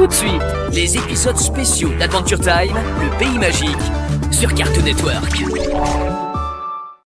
tout de suite les épisodes spéciaux d'Adventure Time, le pays magique, sur Cartoon Network.